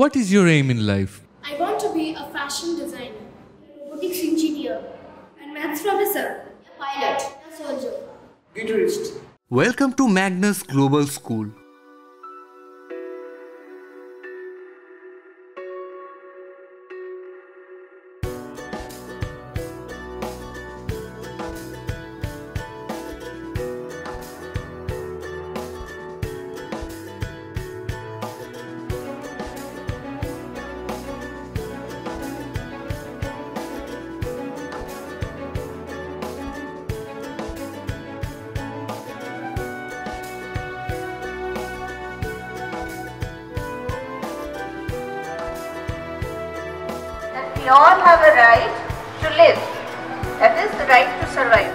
What is your aim in life? I want to be a fashion designer, a robotics engineer, and maths professor, a pilot, a soldier, guitarist. Welcome to Magnus Global School. We all have a right to live. That is the right to survive.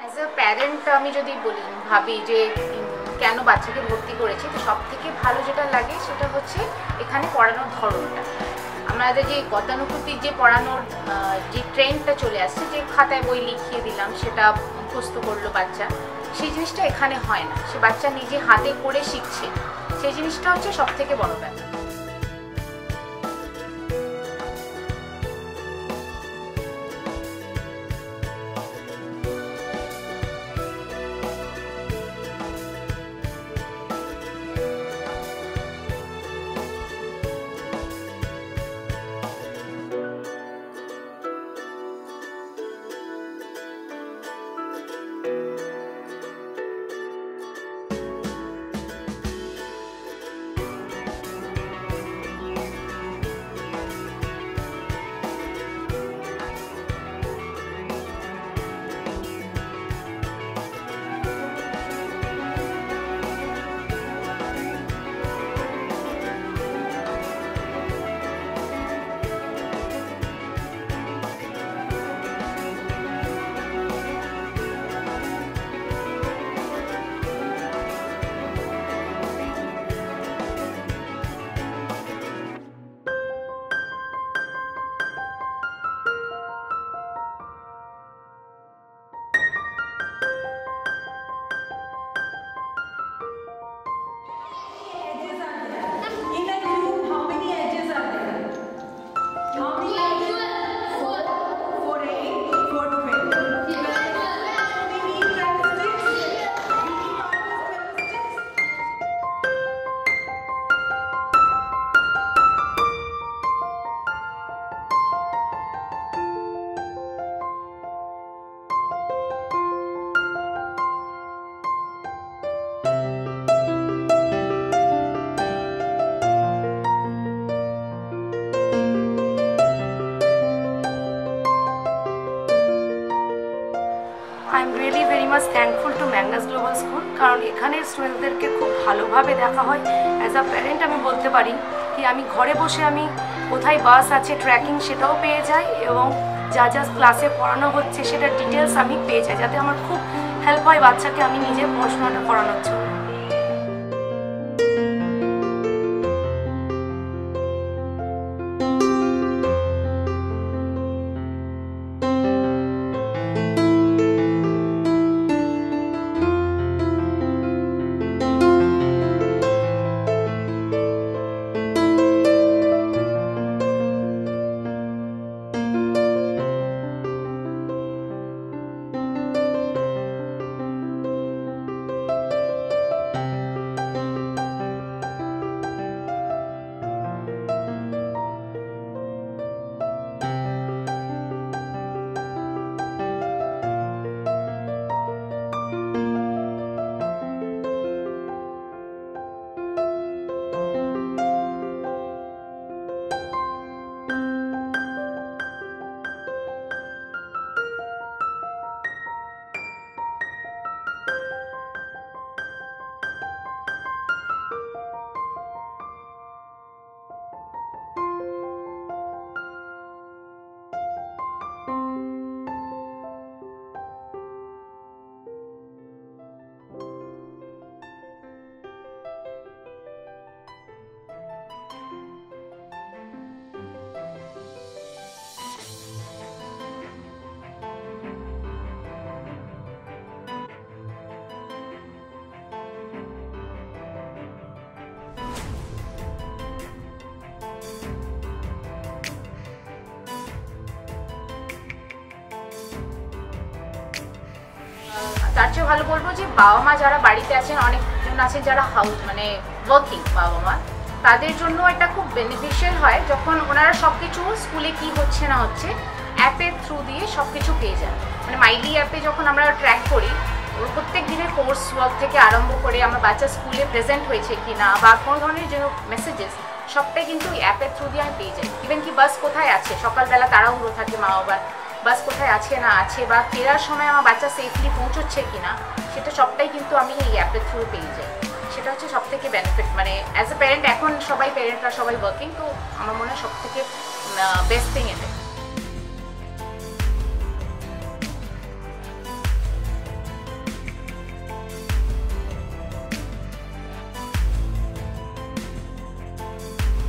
As a parent আমি যদি বলি, ভাবি যে কেন বাচ্চাকে ভর্তি করেছি, তো সব থেকে ভালো যেটা লাগে সেটা হচ্ছে এখানে পড়ানোর ধরনটা আমাদের যে গতানুগতিক যে পড়ানোর ট্রেন্ডটা চলে আসছে যে খাতায় বই লিখিয়ে দিলাম, সেটা মুখস্থ করল বাচ্চা। সেই জিনিসটা এখানে হয় না। সে বাচ্চা নিজে হাতে করে শিখছে। সেই জিনিসটা হচ্ছে সব থেকে বড় ব্যাপার। Much thankful to Mangus global school কারণ এখানের স্টুডেন্টদেরকে খুব ভালোভাবে দেখা হয়। অ্যাজ আ প্যারেন্ট আমি বলতে পারি কি, আমি ঘরে বসে আমি কোথায় বাস আছে ট্র্যাকিং সেটাও পেয়ে যাই এবং যা যা ক্লাসে পড়ানো হচ্ছে, সেটার ডিটেলস আমি পেয়ে যাই, যাতে আমার খুব হেল্প হয় বাচ্চাকে আমি নিজে পড়াশোনাটা করানোর জন্য। চেয়ে ভালো বলব যে বাবা মা যারা বাড়িতে আছেন, অনেকজন আছেন যারা হাউস মানে ওয়ার্কিং বাবা মা, তাদের জন্য এটা খুব বেনিফিশিয়াল হয় যখন ওনারা সব কিছু স্কুলে কি হচ্ছে না হচ্ছে অ্যাপের থ্রু দিয়ে সব কিছু পেয়ে যান। মানে মাইলি অ্যাপে যখন আমরা ট্র্যাক করি, ওর প্রত্যেক দিনের কোর্স ওয়ার্ক থেকে আরম্ভ করে আমার বাচ্চা স্কুলে প্রেজেন্ট হয়েছে কি না বা কোনো ধরনের যে মেসেজেস সবটাই কিন্তু অ্যাপের থ্রু দিয়ে আমি পেয়ে যাই। ইভেন কি বাস কোথায় আছে, সকালবেলা তারাও তাড়াহুড়ো থাকে মা বাবার বাস কোথায় আছে না আছে বা ফেরার সময় আমার বাচ্চা সেফলি পৌঁছচ্ছে কি না সেটা সবটাই কিন্তু আমি এই অ্যাপের থ্রু পেয়ে যাই। সেটা হচ্ছে সব থেকে বেনিফিট মানে অ্যাজ এ প্যারেন্ট এখন সবাই প্যারেন্টরা সবাই ওয়ার্কিং তো আমার মনে হয় সব থেকে বেস্ট থিং এতে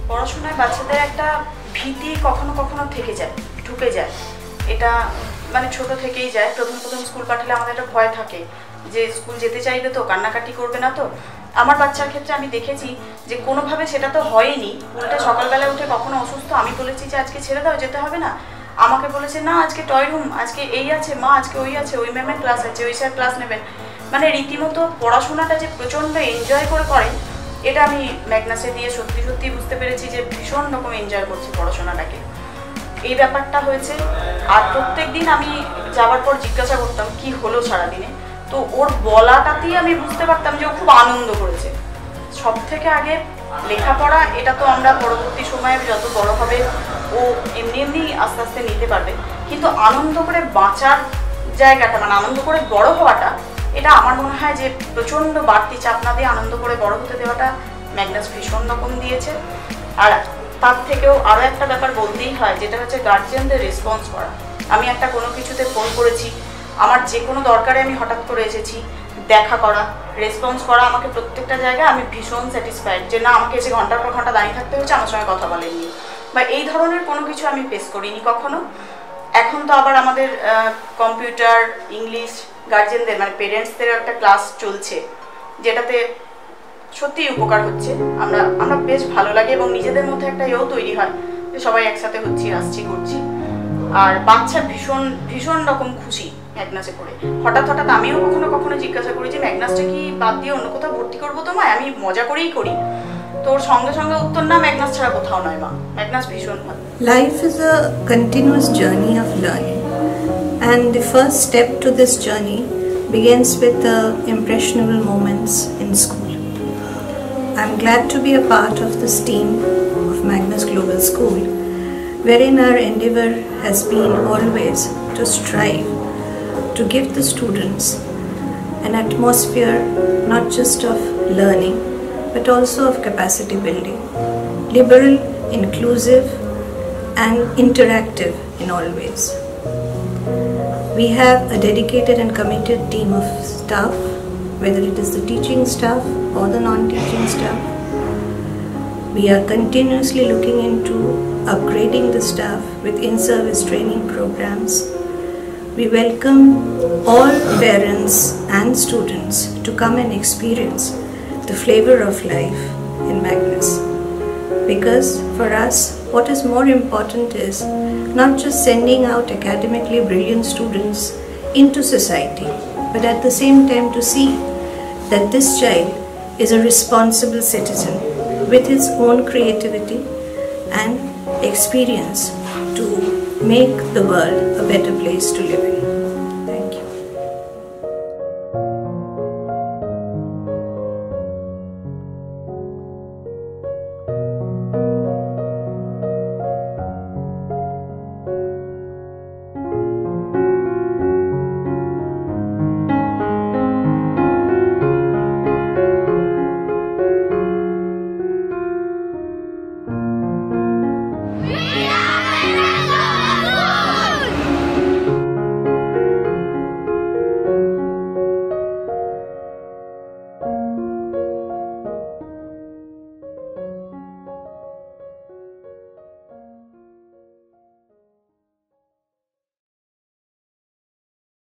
পড়াশোনায় বাচ্চাদের একটা ভীতি কখনো কখনো থেকে যায়, ঢুকে যায়। এটা মানে ছোট থেকেই যায়। প্রথম প্রথম স্কুল পাঠালে আমাদের একটা ভয় থাকে যে স্কুল যেতে চাইবে তো, কান্নাকাটি করবে না তো। আমার বাচ্চার ক্ষেত্রে আমি দেখেছি যে কোনোভাবে সেটা তো হয়নি। উল্টে সকালবেলা উঠে কখনো অসুস্থ, আমি বলেছি যে আজকে ছেড়ে দাও, যেতে হবে না। আমাকে বলেছে, না, আজকে টয় রুম আজকে এই আছে, মা আজকে ওই আছে, ওই ম্যামের ক্লাস আছে, ওই স্যার ক্লাস নেবেন। মানে রীতিমতো পড়াশোনাটা যে প্রচণ্ড এনজয় করে করে, এটা আমি ম্যাগনাসে দিয়ে সত্যি সত্যি বুঝতে পেরেছি যে ভীষণ রকম এনজয় করছি পড়াশোনাটাকে। এই ব্যাপারটা হয়েছে। আর প্রত্যেক দিন আমি যাওয়ার পর জিজ্ঞাসা করতাম, কি হলো সারাদিনে? তো ওর বলাটাতেই আমি বুঝতে পারতাম যে ও খুব আনন্দ করেছে। সব থেকে আগে লেখাপড়া, এটা তো আমরা পরবর্তী সময়ে যত বড় হবে, ও এমনি এমনি আস্তে আস্তে নিতে পারবে। কিন্তু আনন্দ করে বাঁচার জায়গাটা মানে আনন্দ করে বড় হওয়াটা, এটা আমার মনে হয় যে প্রচণ্ড বাড়তি চাপ না দিয়ে আনন্দ করে বড় হতে দেওয়াটা ম্যাগনাস ভীষণ রকম দিয়েছে। আর তার থেকেও আরও একটা ব্যাপার বলতেই হয়, যেটা হচ্ছে গার্জিয়ানদের রেসপন্স করা। আমি একটা কোনো কিছুতে ফোন করেছি, আমার যে কোনো দরকারে আমি হঠাৎ করে এসেছি, দেখা করা রেসপন্স করা আমাকে প্রত্যেকটা জায়গায় আমি ভীষণ স্যাটিসফাইড যে না, আমাকে এসে ঘণ্টার পর ঘণ্টা দাঁড়িয়ে থাকতে হচ্ছে, আমার সঙ্গে কথা বলেননি। বা এই ধরনের কোনো কিছু আমি ফেস করিনি কখনো। এখন তো আবার আমাদের কম্পিউটার ইংলিশ গার্জেনদের মানে পেরেন্টসদের একটা ক্লাস চলছে, যেটাতে সত্যিই উপকার হচ্ছে। আমরা আমরা বেশ ভালো লাগে এবং নিজেদের মধ্যে একটা ইয়েও তৈরি হয় যে সবাই একসাথে হচ্ছি আসছি করছি আর বাচ্চা ভীষণ ভীষণ রকম খুশি ম্যাগনাসে করে। হঠাৎ হঠাৎ আমিও কখনো কখনো জিজ্ঞাসা করি যে ম্যাগনাসটা কি বাদ দিয়ে অন্য কোথাও ভর্তি করব তোমায়? আমি মজা করেই করি। তোর সঙ্গে সঙ্গে উত্তর না ম্যাগনাস ছাড়া কোথাও নয় মা। ম্যাগনাস ভীষণ ভালো। Life is a continuous journey of learning, and the first step to this journey begins with the impressionable moments in school. I'm glad to be a part of this team of Magnus Global School, wherein our endeavor has been always to strive to give the students an atmosphere not just of learning but also of capacity building, liberal, inclusive, and interactive in all ways. We have a dedicated and committed team of staff, whether it is the teaching staff or the non teaching staff. We are continuously looking into upgrading the staff with in service training programs. We welcome all parents and students to come and experience the flavor of life in Magnus because for us what is more important is not just sending out academically brilliant students into society but at the same time to see that this child is a responsible citizen with his own creativity and experience to make the world a better place to live in